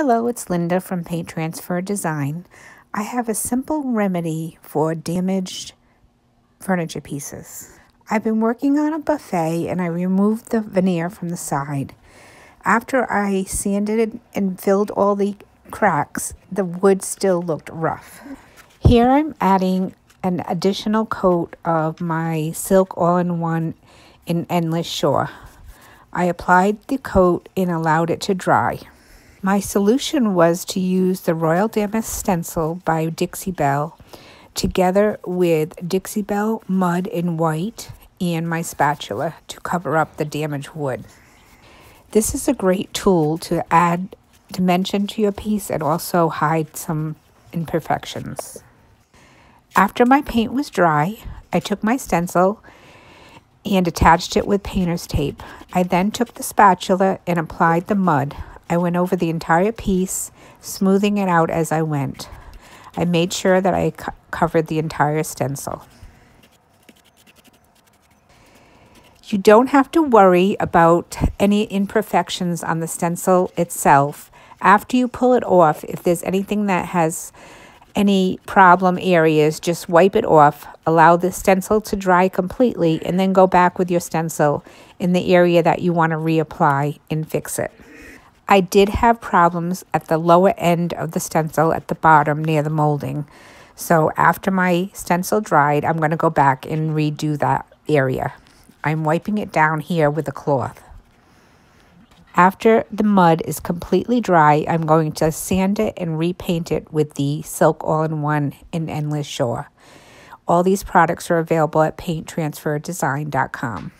Hello, it's Linda from Paint Transfer Design. I have a simple remedy for damaged furniture pieces. I've been working on a buffet and I removed the veneer from the side. After I sanded it and filled all the cracks, the wood still looked rough. Here I'm adding an additional coat of my Silk All-in-One in Endless Shore. I applied the coat and allowed it to dry. My solution was to use the Royal Damask Stencil by Dixie Belle together with Dixie Belle Mud in white and my spatula to cover up the damaged wood. This is a great tool to add dimension to your piece and also hide some imperfections. After my paint was dry, I took my stencil and attached it with painter's tape. I then took the spatula and applied the mud. I went over the entire piece, smoothing it out as I went. I made sure that I co covered the entire stencil. You don't have to worry about any imperfections on the stencil itself. After you pull it off, if there's anything that has any problem areas, just wipe it off, allow the stencil to dry completely, and then go back with your stencil in the area that you want to reapply and fix it. I did have problems at the lower end of the stencil at the bottom near the molding. So after my stencil dried, I'm going to go back and redo that area. I'm wiping it down here with a cloth. After the mud is completely dry, I'm going to sand it and repaint it with the Silk All-in-One in Endless Shore. All these products are available at painttransferdesign.com.